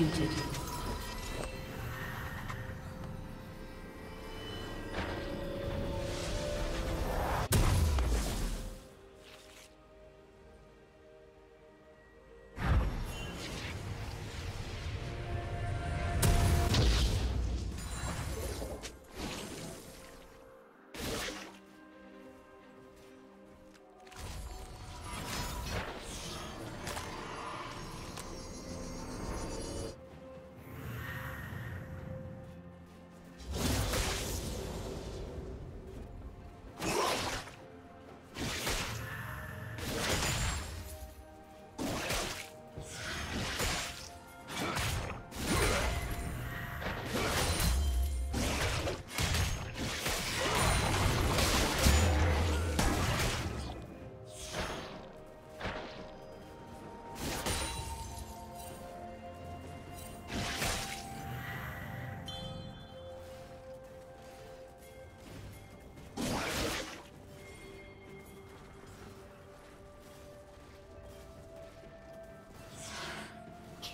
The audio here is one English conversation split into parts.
Executed.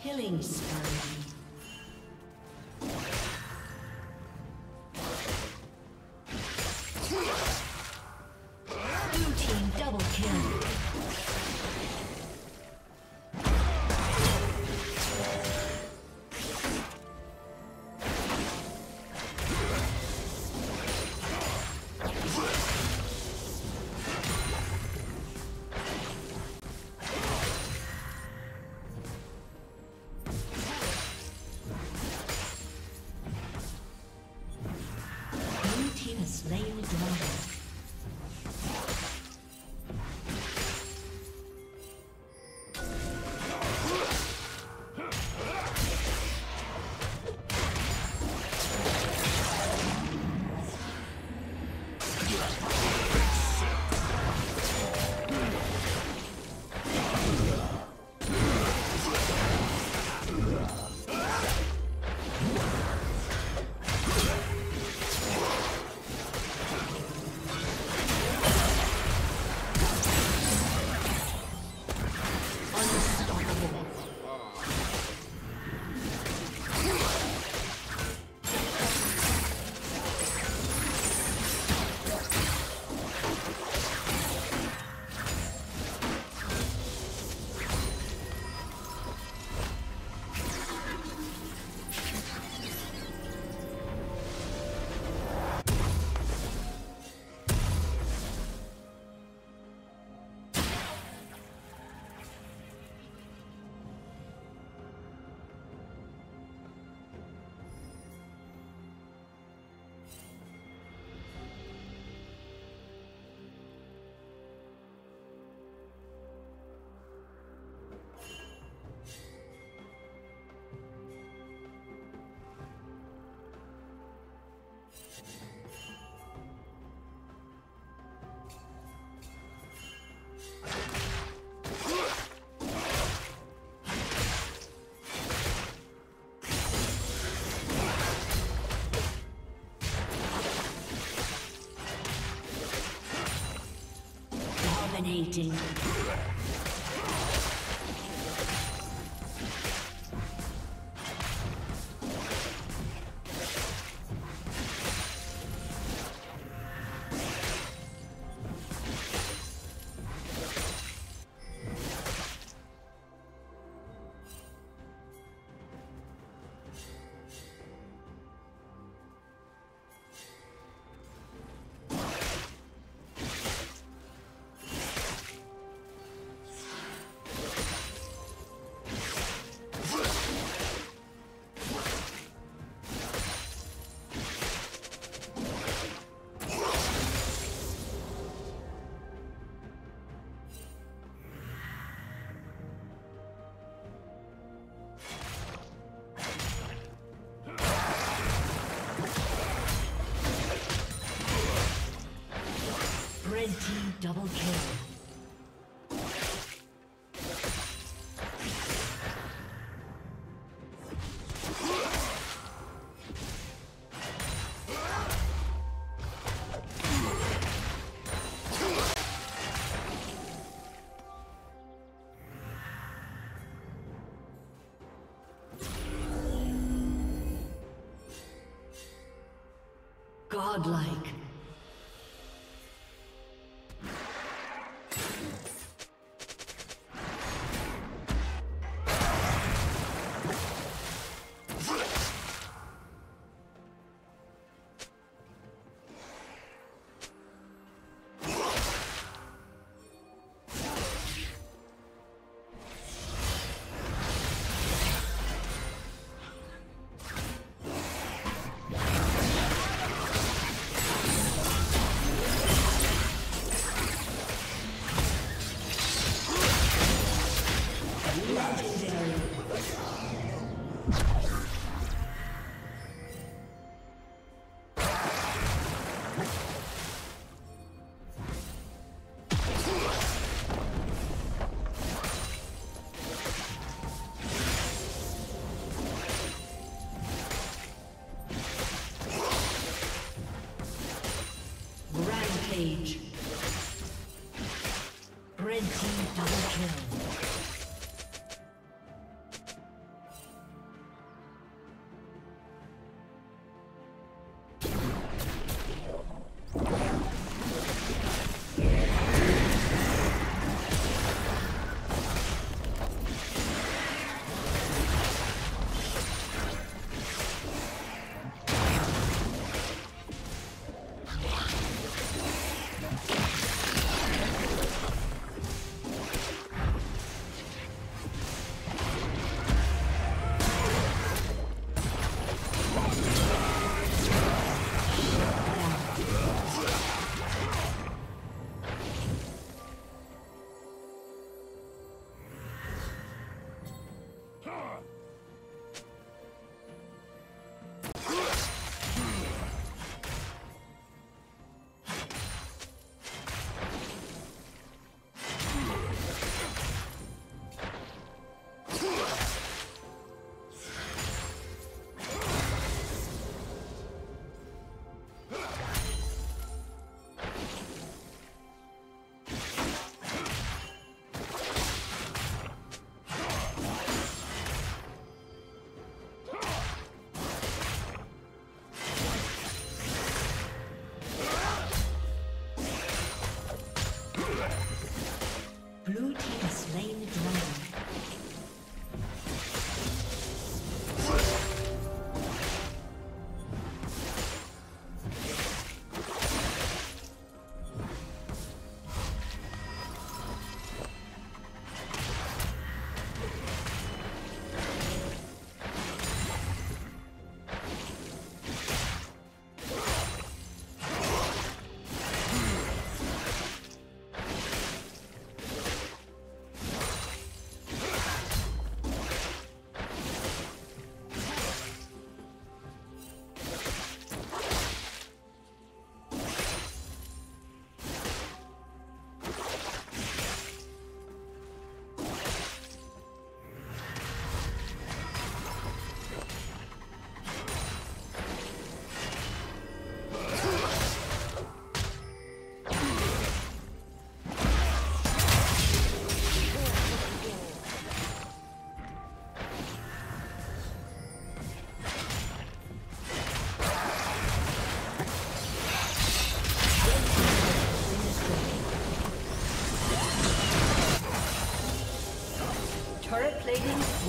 Killing spree. Dominating. Godlike.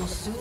Will soon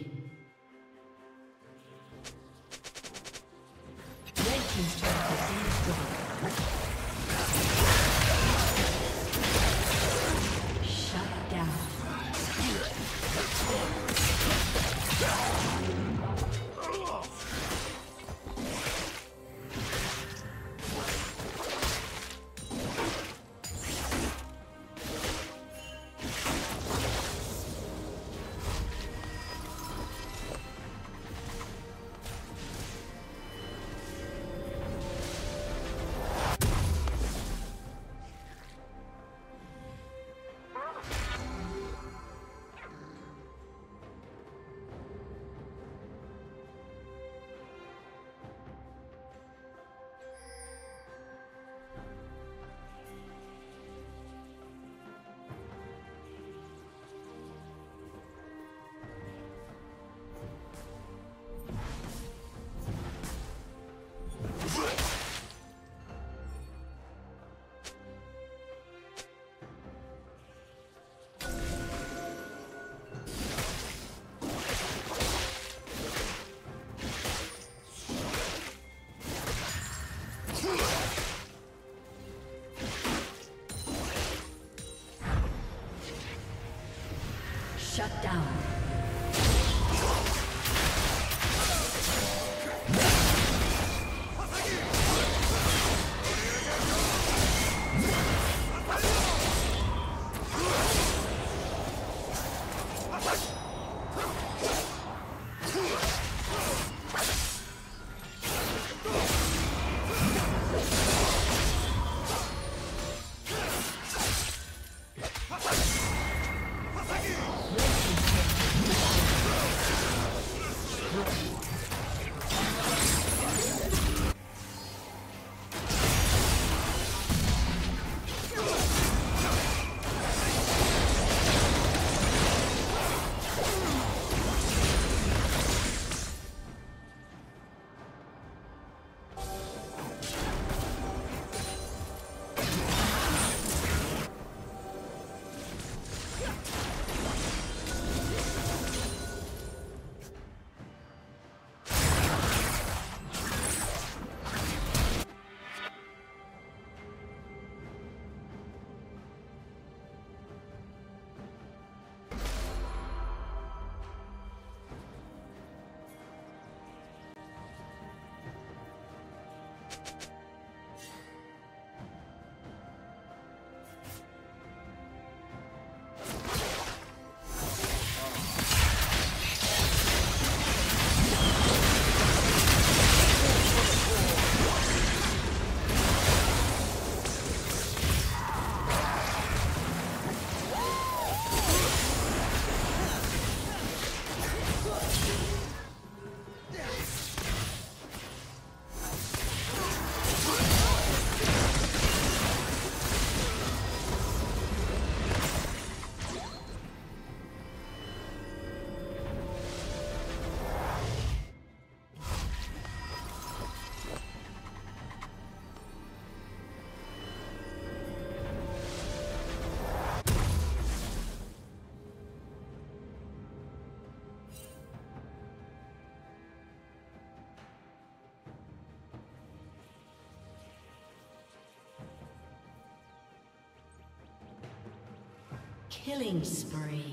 Killing spree.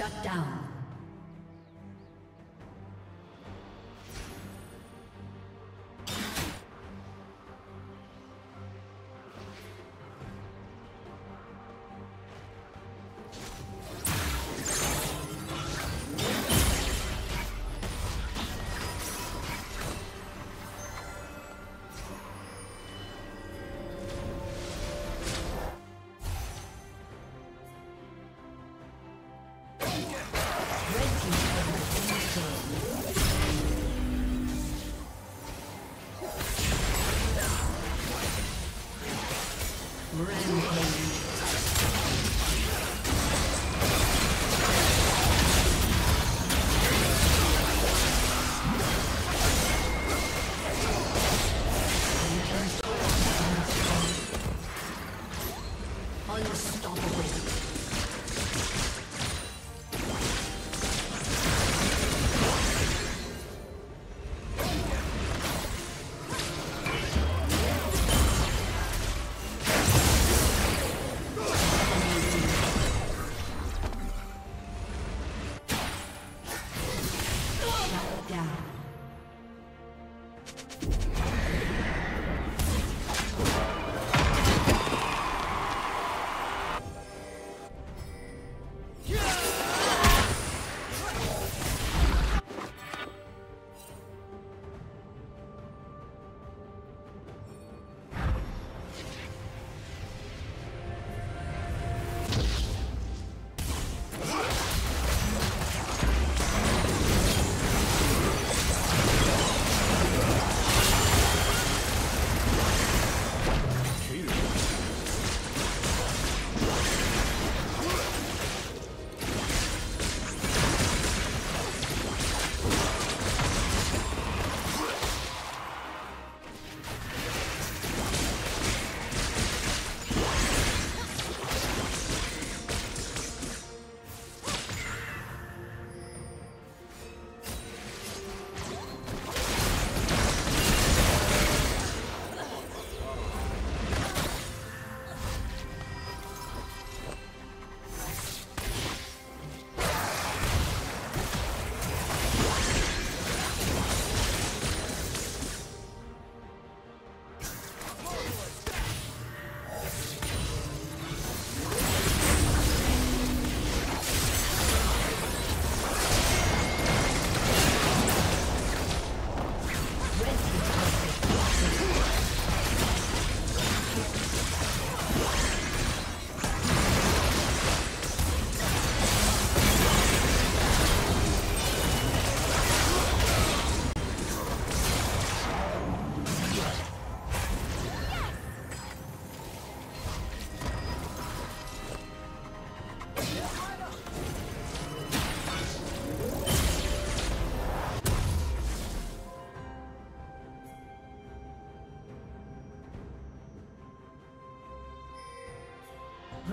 Shut down. Rampage.